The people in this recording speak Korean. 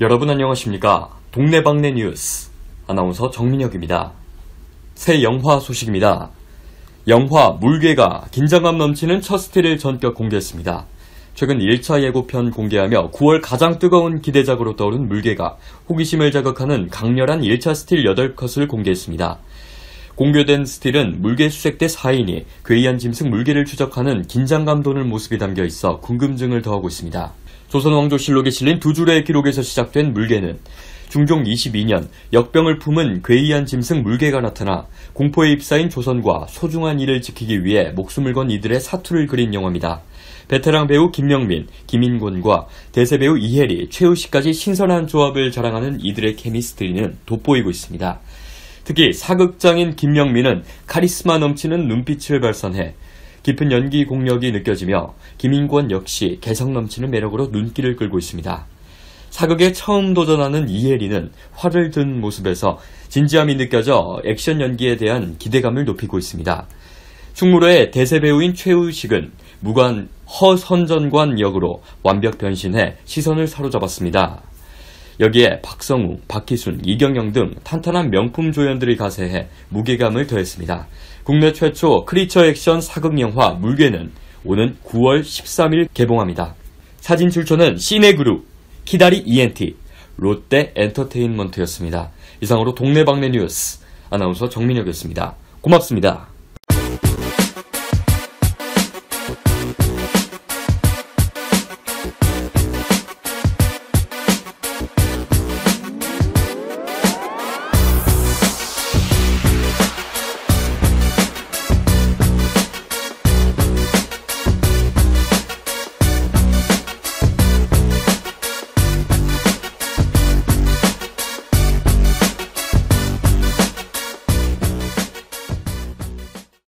여러분 안녕하십니까? 동네방네 뉴스 아나운서 정민혁입니다. 새 영화 소식입니다. 영화 물괴가 긴장감 넘치는 첫 스틸을 전격 공개했습니다. 최근 1차 예고편 공개하며 9월 가장 뜨거운 기대작으로 떠오른 물괴가 호기심을 자극하는 강렬한 1차 스틸 8컷을 공개했습니다. 공개된 스틸은 물괴 수색대 4인이 괴이한 짐승 물괴를 추적하는 긴장감 도는 모습이 담겨 있어 궁금증을 더하고 있습니다. 조선왕조실록에 실린 두 줄의 기록에서 시작된 물개는 중종 22년 역병을 품은 괴이한 짐승 물개가 나타나 공포에 휩싸인 조선과 소중한 이를 지키기 위해 목숨을 건 이들의 사투를 그린 영화입니다. 베테랑 배우 김명민, 김인곤과 대세 배우 이혜리, 최우식까지 신선한 조합을 자랑하는 이들의 케미스트리는 돋보이고 있습니다. 특히 사극장인 김명민은 카리스마 넘치는 눈빛을 발산해 깊은 연기 공력이 느껴지며 김인권 역시 개성 넘치는 매력으로 눈길을 끌고 있습니다. 사극에 처음 도전하는 이혜리는 화를 든 모습에서 진지함이 느껴져 액션 연기에 대한 기대감을 높이고 있습니다. 충무로의 대세 배우인 최우식은 무관 허선전관 역으로 완벽 변신해 시선을 사로잡았습니다. 여기에 박성우, 박희순, 이경영 등 탄탄한 명품 조연들이 가세해 무게감을 더했습니다. 국내 최초 크리처 액션 사극 영화 물개는 오는 9월 13일 개봉합니다. 사진 출처는 시네그룹, 키다리 ENT, 롯데 엔터테인먼트였습니다. 이상으로 동네방네 뉴스 아나운서 정민혁이었습니다. 고맙습니다.